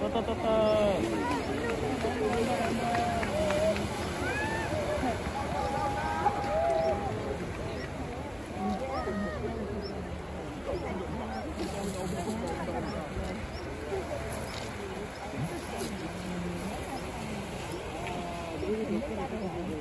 たたたう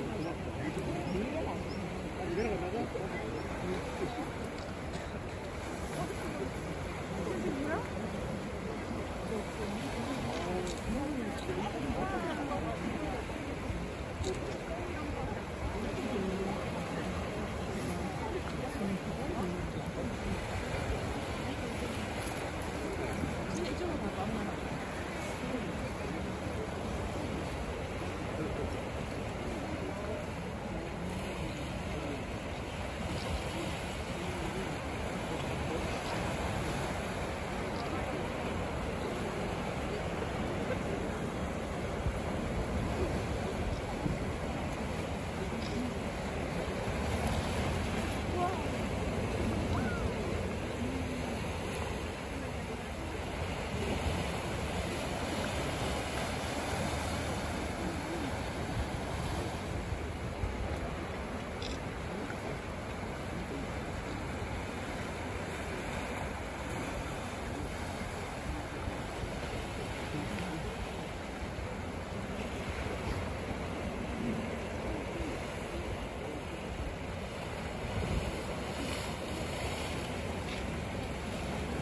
ん。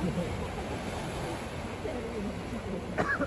ハハハハ